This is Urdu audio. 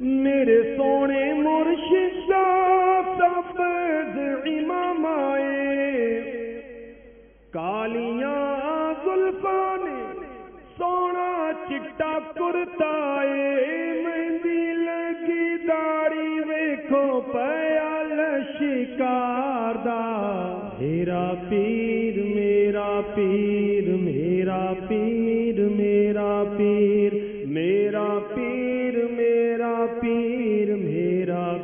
میرے سونے مرشد سبز امام آئے۔ کالیاں زلفان، سونا چٹا کرتا مہندی لگی داڑی ویکھو پیال شکار دا۔ میرا پیر میرا پیر میرا پیر۔